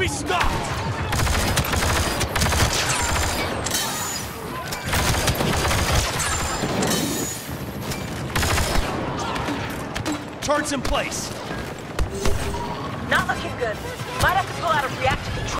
be stopped! Turrets in place. Not looking good. Might have to pull out a reactor